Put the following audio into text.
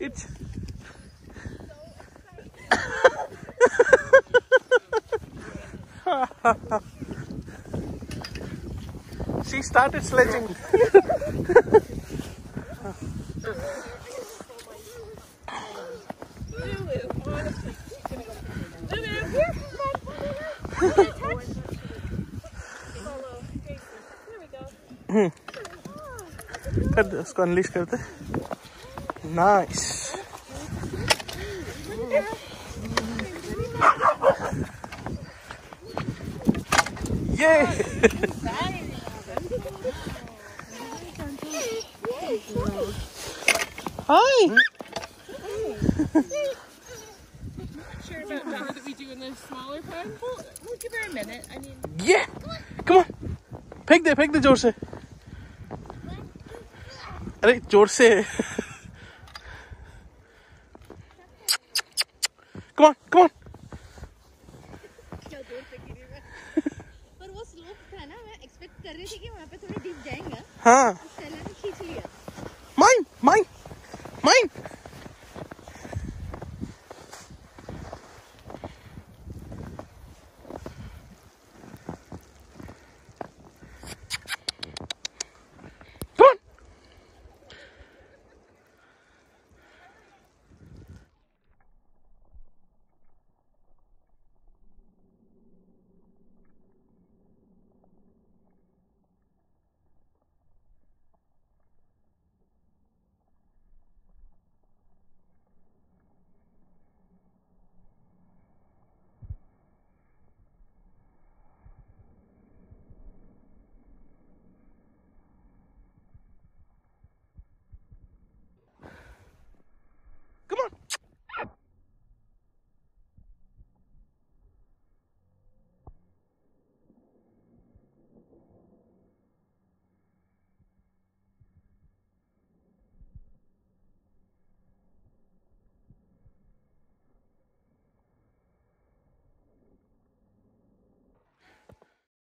it. she started sledging. Hmm. कर दे उसको unleash कर दे नाइस ये हाय Sure about better that we do in the smaller pond? We'll, we'll give her a minute. I mean, ये come on फेंक दे फेंक दे जोर से अरे चोर से। कमान कमान हाँ। Mine mine mine